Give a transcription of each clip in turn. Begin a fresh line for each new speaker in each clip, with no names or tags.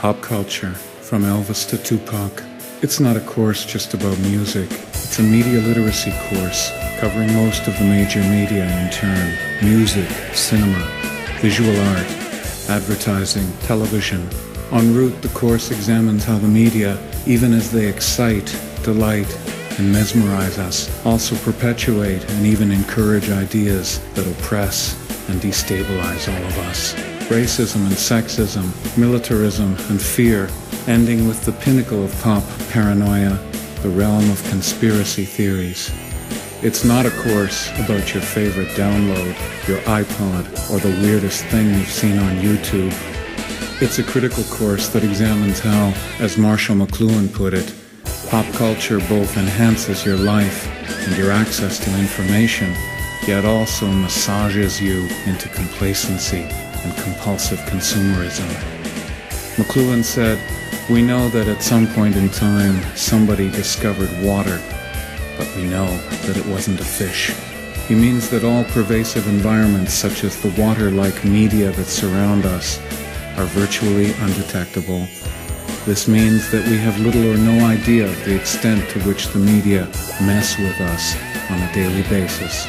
Pop culture, from Elvis to Tupac. It's not a course just about music. It's a media literacy course covering most of the major media in turn. Music, cinema, visual art, advertising, television. En route, the course examines how the media, even as they excite, delight, and mesmerize us, also perpetuate and even encourage ideas that oppress and destabilize all of us. Racism and sexism, militarism and fear, ending with the pinnacle of pop paranoia, the realm of conspiracy theories. It's not a course about your favorite download, your iPod, or the weirdest thing you've seen on YouTube. It's a critical course that examines how, as Marshall McLuhan put it, pop culture both enhances your life and your access to information, yet also massages you into complacency and compulsive consumerism. McLuhan said, We know that at some point in time somebody discovered water, but we know that it wasn't a fish. He means that all pervasive environments, such as the water like media that surround us, are virtually undetectable. This means that we have little or no idea of the extent to which the media mess with us on a daily basis.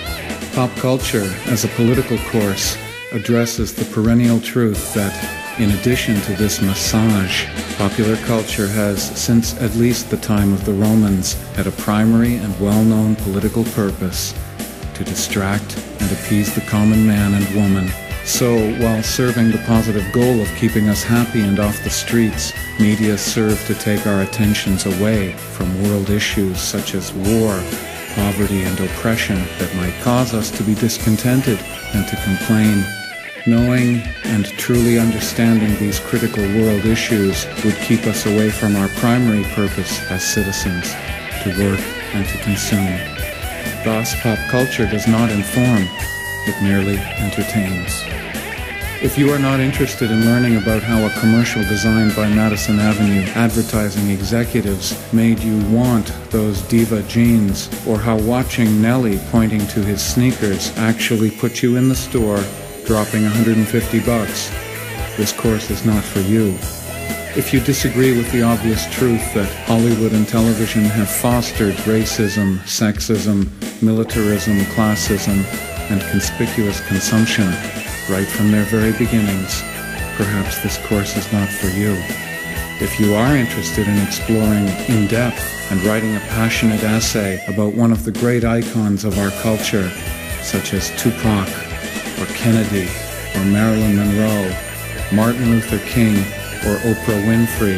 Pop culture, as a political course, addresses the perennial truth that, in addition to this massage, popular culture has, since at least the time of the Romans, had a primary and well known political purpose to distract and appease the common man and woman. So, while serving the positive goal of keeping us happy and off the streets, media serve to take our attentions away from world issues such as war, poverty, and oppression that might cause us to be discontented and to complain. Knowing and truly understanding these critical world issues would keep us away from our primary purpose as citizens, to work and to consume. Thus, pop culture does not inform, it merely entertains. If you are not interested in learning about how a commercial designed by Madison Avenue advertising executives made you want those diva jeans, or how watching Nelly pointing to his sneakers actually put you in the store dropping 150 bucks, this course is not for you. If you disagree with the obvious truth that Hollywood and television have fostered racism, sexism, militarism, classism, and conspicuous consumption right from their very beginnings, perhaps this course is not for you. If you are interested in exploring in depth and writing a passionate essay about one of the great icons of our culture, such as Tupac, or Kennedy, or Marilyn Monroe, Martin Luther King, or Oprah Winfrey,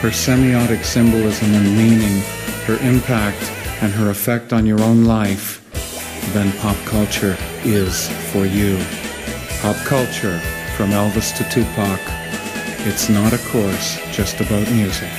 her semiotic symbolism and meaning, her impact, and her effect on your own life, then pop culture is for you. Pop culture, from Elvis to Tupac, it's not a course just about music.